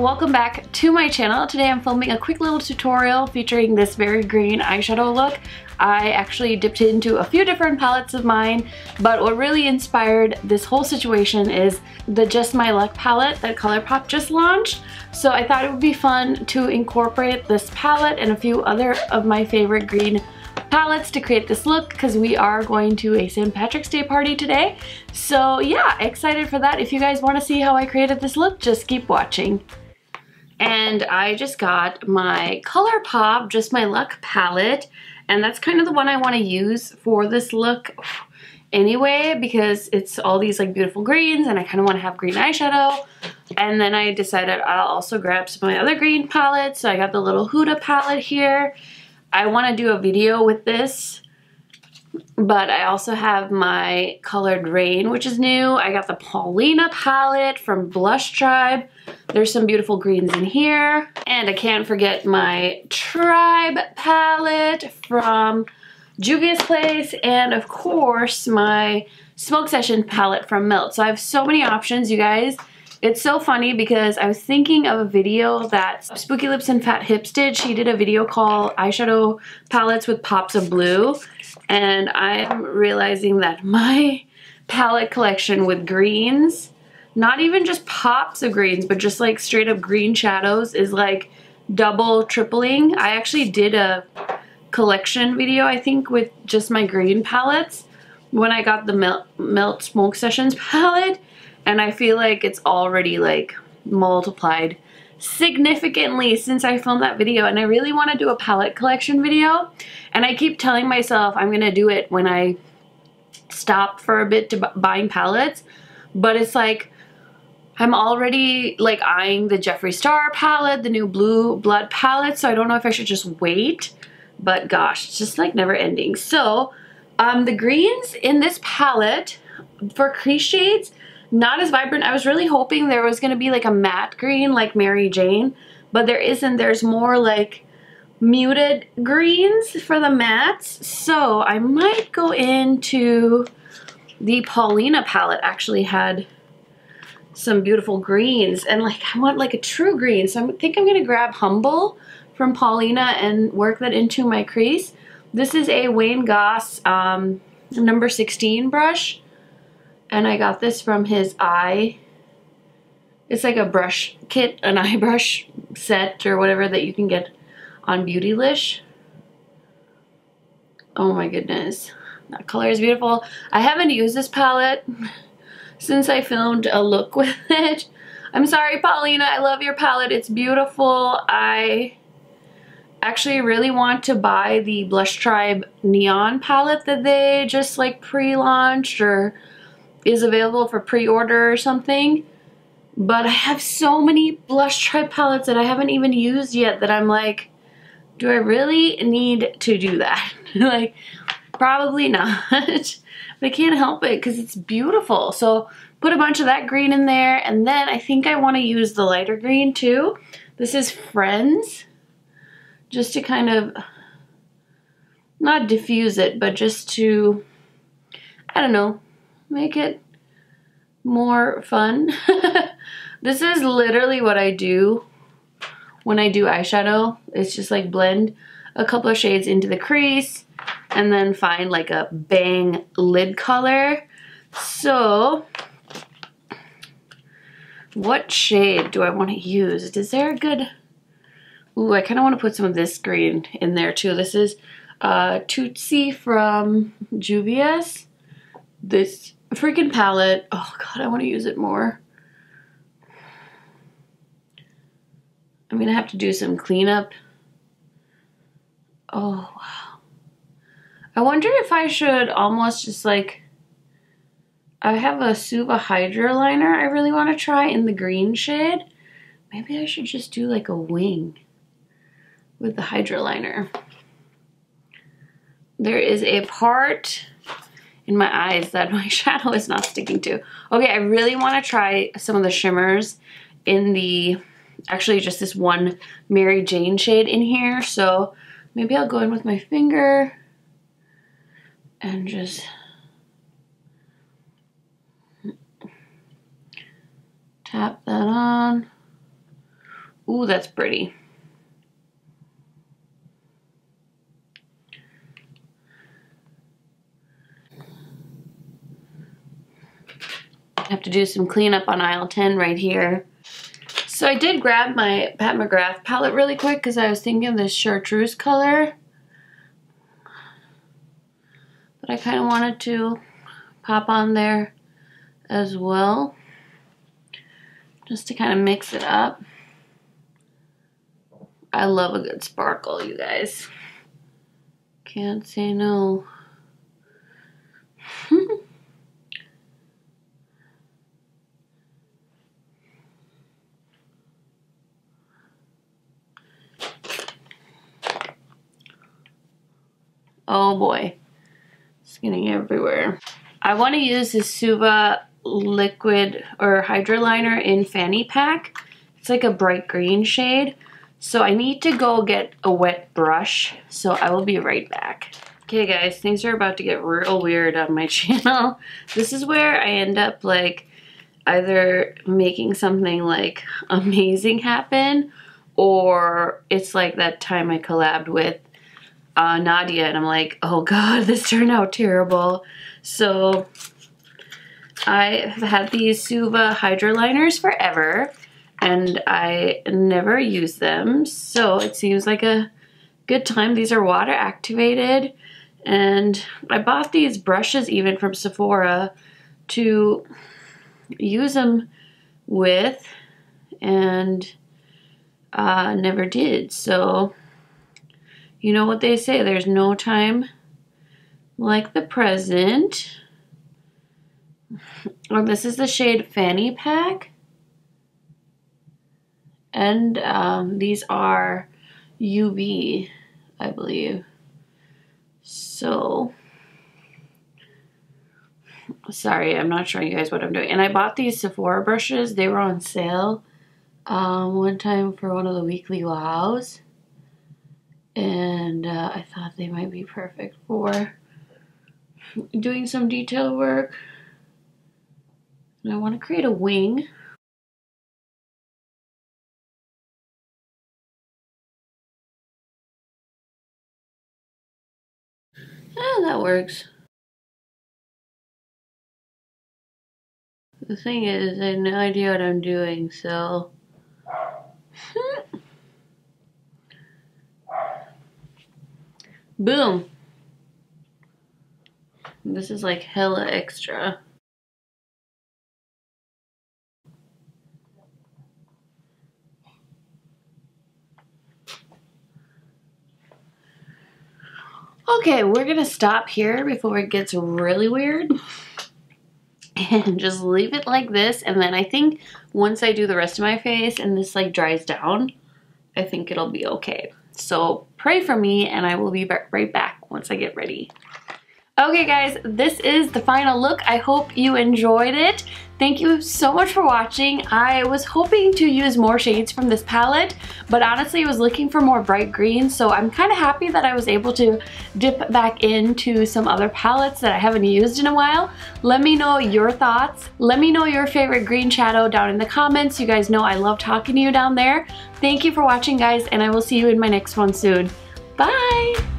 welcome back to my channel. Today I'm filming a quick little tutorial featuring this very green eyeshadow look. I actually dipped into a few different palettes of mine, but what really inspired this whole situation is the Just My Luck palette that ColourPop just launched. So I thought it would be fun to incorporate this palette and a few other of my favorite green palettes to create this look because we are going to a St. Patrick's Day party today. So yeah, excited for that. If you guys want to see how I created this look, just keep watching. And I just got my ColourPop Just My Luck palette and that's kind of the one I want to use for this look anyway because it's all these like beautiful greens and I kind of want to have green eyeshadow. And then I decided I'll also grab some of my other green palettes. So I got the little Huda palette here. I want to do a video with this but I also have my Coloured Raine, which is new. I got the Paulina palette from Blush Tribe. There's some beautiful greens in here. And I can't forget my Tribe palette from Juvia's Place. And of course, my Smoke Session palette from Melt. So I have so many options, you guys. It's so funny because I was thinking of a video that Spooky Lips and Fat Hips did. She did a video called Eyeshadow Palettes with Pops of Blue. And I'm realizing that my palette collection with greens, not even just pops of greens, but just like straight up green shadows is like double tripling. I actually did a collection video, I think, with just my green palettes when I got the Melt, Melt Smoke Sessions palette and I feel like it's already like multiplied significantly since I filmed that video and I really want to do a palette collection video and I keep telling myself I'm gonna do it when I stop for a bit to buying palettes but it's like I'm already like eyeing the Jeffree Star palette, the new Blue Blood palette, so I don't know if I should just wait. But gosh, it's just like never ending. So um, the greens in this palette for crease shades, not as vibrant. I was really hoping there was going to be like a matte green like Mary Jane, but there isn't. There's more like muted greens for the mattes. So I might go into the Paulina palette actually had some beautiful greens and like I want like a true green. So I think I'm going to grab Humble from Paulina and work that into my crease. This is a Wayne Goss um, number 16 brush and I got this from his eye. It's like a brush kit, an eye brush set or whatever that you can get on Beautylish. Oh my goodness. That color is beautiful. I haven't used this palette since I filmed a look with it. I'm sorry, Paulina. I love your palette. It's beautiful. I actually really want to buy the Blush Tribe Neon palette that they just like pre-launched or is available for pre-order or something. But I have so many Blush Tribe palettes that I haven't even used yet that I'm like, do I really need to do that? like, probably not. but I can't help it because it's beautiful. So put a bunch of that green in there. And then I think I want to use the lighter green too. This is Friends. Just to kind of, not diffuse it, but just to, I don't know, make it more fun. this is literally what I do when I do eyeshadow. It's just like blend a couple of shades into the crease and then find like a bang lid color. So what shade do I want to use? Is there a good... Ooh, I kind of want to put some of this green in there too. This is uh, Tootsie from Juvia's. This freaking palette. Oh god, I want to use it more. I'm gonna have to do some cleanup. Oh wow. I wonder if I should almost just like I have a Suva Hydra liner I really want to try in the green shade. Maybe I should just do like a wing with the Hydra liner. There is a part in my eyes that my shadow is not sticking to. Okay, I really want to try some of the shimmers in the, actually just this one Mary Jane shade in here. So maybe I'll go in with my finger and just tap that on. Ooh, that's pretty. Have to do some cleanup on aisle 10 right here. So I did grab my Pat McGrath palette really quick because I was thinking of this chartreuse color. But I kind of wanted to pop on there as well. Just to kind of mix it up. I love a good sparkle, you guys. Can't say no. Oh boy, it's getting everywhere. I want to use this Suva liquid or hydro liner in Fanny Pack. It's like a bright green shade. So I need to go get a wet brush. So I will be right back. Okay guys, things are about to get real weird on my channel. This is where I end up like either making something like amazing happen or it's like that time I collabed with uh, Nadia and I'm like, oh God, this turned out terrible. So I have had these Suva Hydro Liners forever and I never use them. So it seems like a good time. These are water activated and I bought these brushes even from Sephora to use them with and uh, never did. So you know what they say, there's no time like the present. Oh, this is the shade Fanny Pack. And um, these are UV, I believe. So, sorry, I'm not showing you guys what I'm doing. And I bought these Sephora brushes. They were on sale um, one time for one of the weekly wows and uh, I thought they might be perfect for doing some detail work. And I want to create a wing. Yeah, that works. The thing is, I have no idea what I'm doing, so... Boom. This is like hella extra. Okay, we're gonna stop here before it gets really weird. And just leave it like this. And then I think once I do the rest of my face and this like dries down, I think it'll be okay. So pray for me and I will be right back once I get ready. Okay guys, this is the final look. I hope you enjoyed it. Thank you so much for watching. I was hoping to use more shades from this palette, but honestly I was looking for more bright greens, so I'm kind of happy that I was able to dip back into some other palettes that I haven't used in a while. Let me know your thoughts. Let me know your favorite green shadow down in the comments. You guys know I love talking to you down there. Thank you for watching guys, and I will see you in my next one soon. Bye!